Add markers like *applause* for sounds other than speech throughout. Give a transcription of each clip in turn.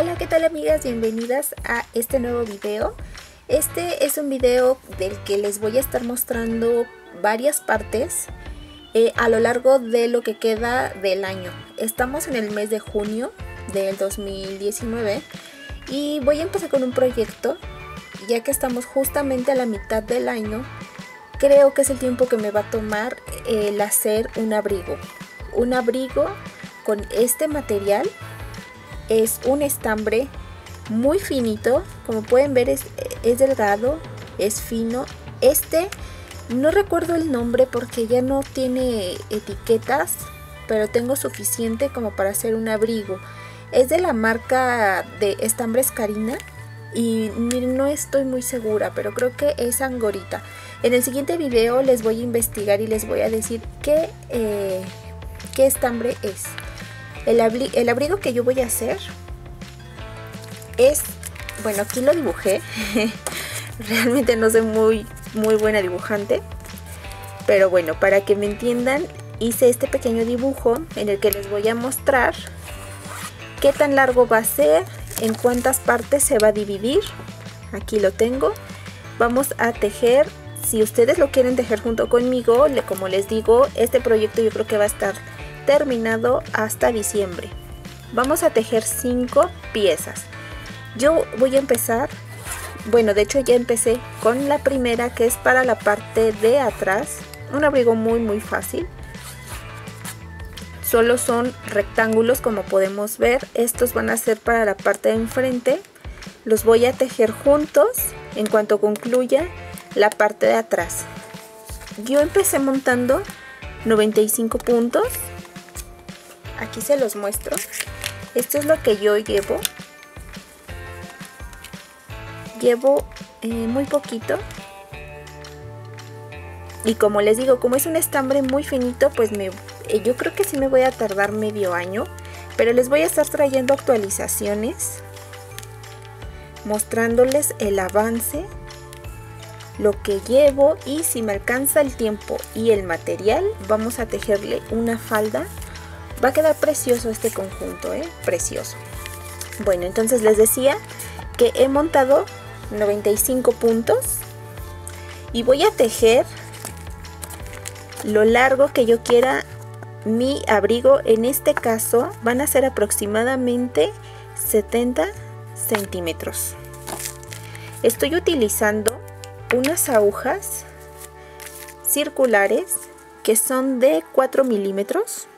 Hola, ¿qué tal amigas? Bienvenidas a este nuevo video. Este es un video del que les voy a estar mostrando varias partes eh, a lo largo de lo que queda del año. Estamos en el mes de junio del 2019 y voy a empezar con un proyecto ya que estamos justamente a la mitad del año. Creo que es el tiempo que me va a tomar el hacer un abrigo. Un abrigo con este material es un estambre muy finito como pueden ver es, delgado es fino. Este no recuerdo el nombre porque ya no tiene etiquetas pero tengo suficiente como para hacer un abrigo. Es de la marca de estambres Karina y no estoy muy segura pero creo que es angorita. En el siguiente video les voy a investigar y les voy a decir qué, eh, qué estambre es el, abrigo que yo voy a hacer es, bueno, aquí lo dibujé. *laughs* Realmente no soy muy, muy buena dibujante. Pero bueno, para que me entiendan, hice este pequeño dibujo en el que les voy a mostrar qué tan largo va a ser, en cuántas partes se va a dividir. Aquí lo tengo. Vamos a tejer, si ustedes lo quieren tejer junto conmigo, como les digo, este proyecto yo creo que va a estar terminado hasta diciembre. Vamos a tejer 5 piezas. Yo voy a empezar, bueno de hecho ya empecé con la primera que es para la parte de atrás. Un abrigo muy muy fácil. Solo son rectángulos como podemos ver. Estos van a ser para la parte de enfrente. Los voy a tejer juntos en cuanto concluya la parte de atrás. Yo empecé montando 95 puntos aquí se los muestro. Esto es lo que yo llevo. Llevo eh, muy poquito. Y como les digo como es un estambre muy finito pues me, eh, yo creo que sí me voy a tardar medio año. Pero les voy a estar trayendo actualizaciones mostrándoles el avance lo que llevo y si me alcanza el tiempo y el material vamos a tejerle una falda Va a quedar precioso este conjunto, ¿eh? Precioso. Bueno, entonces les decía que he montado 95 puntos y voy a tejer lo largo que yo quiera mi abrigo. En este caso van a ser aproximadamente 70 centímetros. Estoy utilizando unas agujas circulares que son de 4 milímetros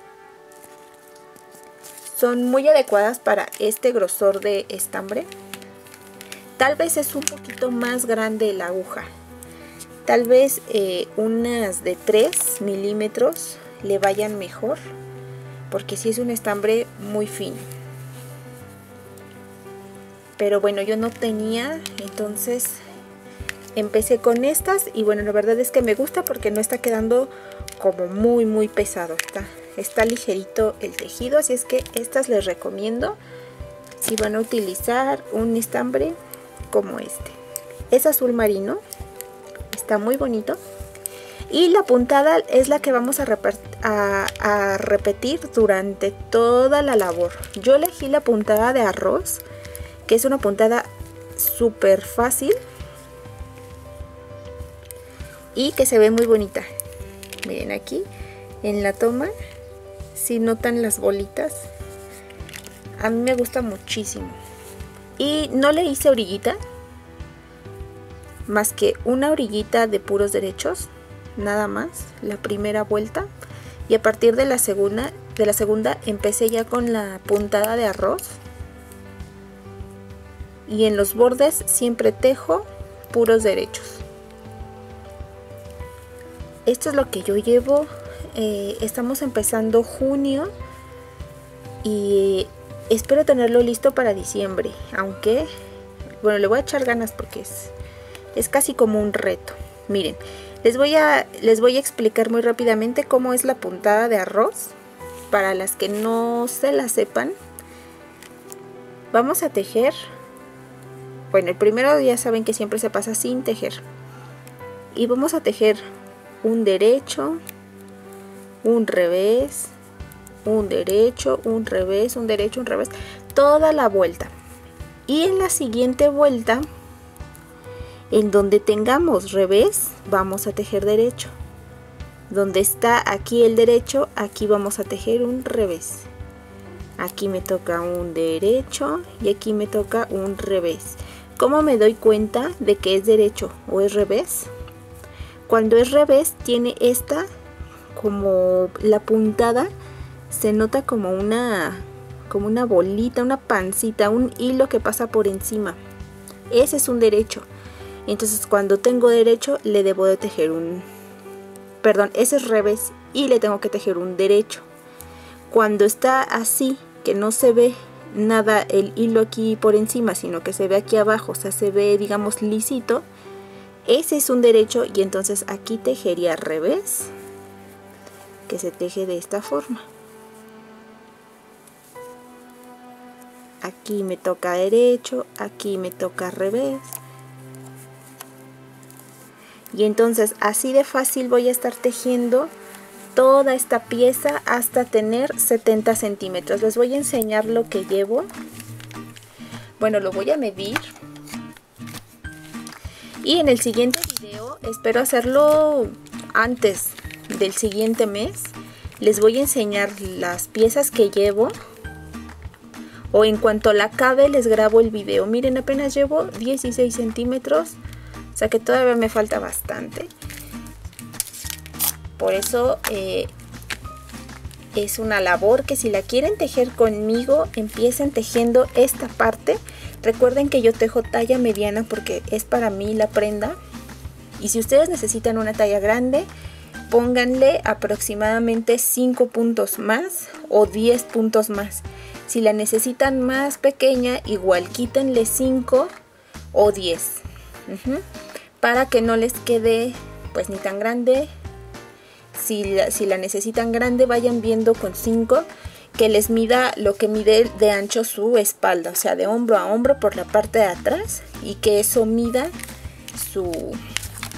son muy adecuadas para este grosor de estambre. Tal vez es un poquito más grande la aguja. Tal vez eh, unas de 3 milímetros le vayan mejor. Porque si es un estambre muy fino. Pero bueno, yo no tenía, entonces empecé con estas. Y bueno, la verdad es que me gusta porque no está quedando como muy muy pesado. Está está ligerito el tejido así es que estas les recomiendo si van a utilizar un estambre como este. Es azul marino está muy bonito. Y la puntada es la que vamos a, repetir durante toda la labor. Yo elegí la puntada de arroz que es una puntada súper fácil y que se ve muy bonita. Miren aquí en la toma si notan las bolitas a mí me gusta muchísimo. Y no le hice orillita más que una orillita de puros derechos nada más la primera vuelta. Y a partir de la segunda de la segunda empecé ya con la puntada de arroz. Y en los bordes siempre tejo puros derechos. Esto es lo que yo llevo eh, estamos empezando junio y espero tenerlo listo para diciembre, aunque, bueno, le voy a echar ganas porque es, es casi como un reto. Miren, les voy, a, les voy a explicar muy rápidamente cómo es la puntada de arroz, para las que no se la sepan. Vamos a tejer, bueno, el primero ya saben que siempre se pasa sin tejer. Y vamos a tejer un derecho, un revés, un derecho, un revés, un derecho, un revés, toda la vuelta. y en la siguiente vuelta en donde tengamos revés vamos a tejer derecho donde está aquí el derecho aquí vamos a tejer un revés aquí me toca un derecho y aquí me toca un revés ¿Cómo me doy cuenta de que es derecho o es revés? Cuando es revés tiene esta como la puntada se nota como una como una bolita, una pancita, un hilo que pasa por encima. Ese es un derecho. Entonces cuando tengo derecho le debo de tejer un... Perdón, ese es revés y le tengo que tejer un derecho. Cuando está así, que no se ve nada el hilo aquí por encima, sino que se ve aquí abajo, o sea, se ve, digamos, lisito. Ese es un derecho y entonces aquí tejería revés, que se teje de esta forma. Aquí me toca derecho, aquí me toca revés. Y entonces así de fácil voy a estar tejiendo toda esta pieza hasta tener 70 centímetros. Les voy a enseñar lo que llevo. Bueno, lo voy a medir. Y en el siguiente video, espero hacerlo antes del siguiente mes, les voy a enseñar las piezas que llevo. O en cuanto la acabe, les grabo el video. Miren, apenas llevo 16 centímetros. O sea que todavía me falta bastante. Por eso eh, es una labor que si la quieren tejer conmigo, empiecen tejiendo esta parte. Recuerden que yo tejo talla mediana porque es para mí la prenda. Y si ustedes necesitan una talla grande, pónganle aproximadamente 5 puntos más o 10 puntos más. Si la necesitan más pequeña, igual quítenle 5 o 10. Para que no les quede pues ni tan grande si la, necesitan grande vayan viendo con 5 que les mida lo que mide de ancho su espalda, o sea, de hombro a hombro por la parte de atrás y que eso mida su,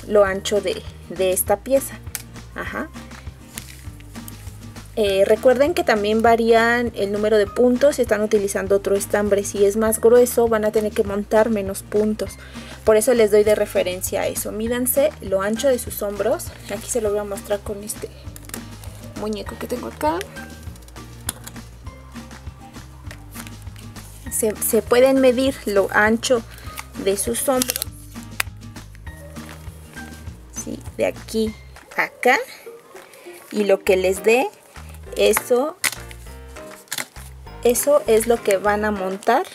lo ancho de, de esta pieza. Eh, recuerden que también varían el número de puntos si están utilizando otro estambre. Si es más grueso van a tener que montar menos puntos. Por eso les doy de referencia a eso. Mídanse lo ancho de sus hombros. Aquí se lo voy a mostrar con este muñeco que tengo acá. Se, se pueden medir lo ancho de sus hombros. ¿sí? De aquí acá. Y lo que les dé eso eso es lo que van a montar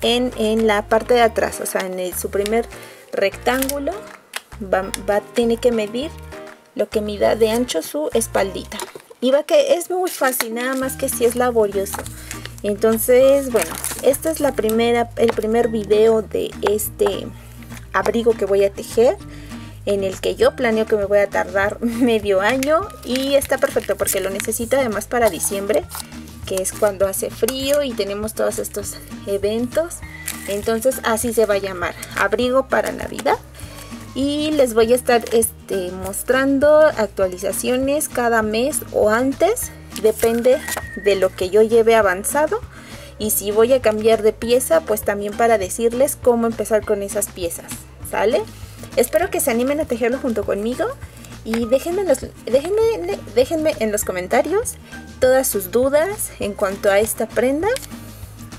en, la parte de atrás. O sea en su primer rectángulo va, va, tiene que medir lo que mida de ancho su espaldita. Y va que es muy fácil nada más que si es laborioso. Entonces bueno esta es la primera el primer video de este abrigo que voy a tejer en el que yo planeo que me voy a tardar *laughs* medio año y está perfecto porque lo necesito además para diciembre que es cuando hace frío y tenemos todos estos eventos. Entonces así se va a llamar abrigo para navidad. Y les voy a estar este, mostrando actualizaciones cada mes o antes depende de lo que yo lleve avanzado. Y si voy a cambiar de pieza pues también para decirles cómo empezar con esas piezas ¿sale? Espero que se animen a tejerlo junto conmigo y déjenme, los, déjenme, déjenme en los comentarios todas sus dudas en cuanto a esta prenda.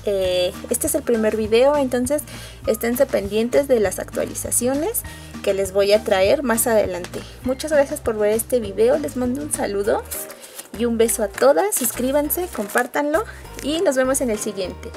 Eh, este es el primer video, entonces esténse pendientes de las actualizaciones que les voy a traer más adelante. Muchas gracias por ver este video, les mando un saludo y un beso a todas, suscríbanse, compártanlo y nos vemos en el siguiente.